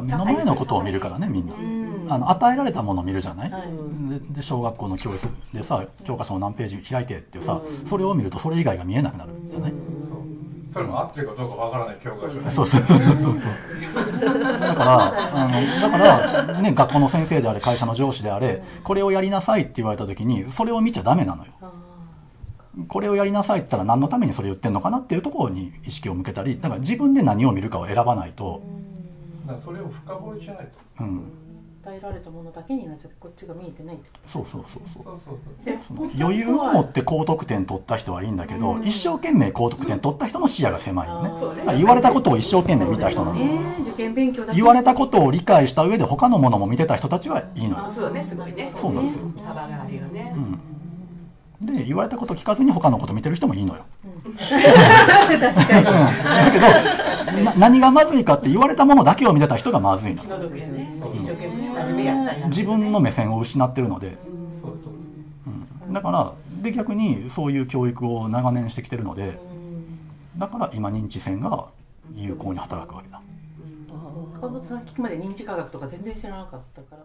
目の前のことを見るからねみんな、あの与えられたものを見るじゃない、でで小学校の教室でさ教科書の何ページ開いてっていうさ、それを見るとそれ以外が見えなくなるじゃない、それも合ってるかどうかわからない教科書ねそう。そう。そう。そう。そう。だからあのだから、ね、学校の先生であれ会社の上司であれこれをやりなさいって言われた時にそれを見ちゃダメなのよ。これをやりなさいって言ったら何のためにそれ言ってんのかなっていうところに意識を向けたりだから自分で何を見るかを選ばないと、だそれを深掘りしないと。うん、与えられたものだけになっちゃってこっちが見えてないそうそうそうそうそうそうえその余裕を持って高得点取った人はいいん。だけど、うん。一生懸命高得点取った人の視野が狭いよねあーだから言われたことを一生懸命見た人なの、えー、受験勉強言われたことを理解した上で他のものも見てた人たちはいいのよあそうねすごいねそうなん。ですよ、幅があるよねうん、で言われたこと聞かずに他のこと見てる人もいいのよ確かにだけどな何がまずいかって言われたものだけを見てた人がまずいの気の毒やね。一生懸命真面目やったんや自分の目線を失ってるので、そうん、だからで逆にそういう教育を長年してきてるのでだから今認知戦が有効に働くわけだ。坂本さん聞くまで認知科学とか全然知らなかったか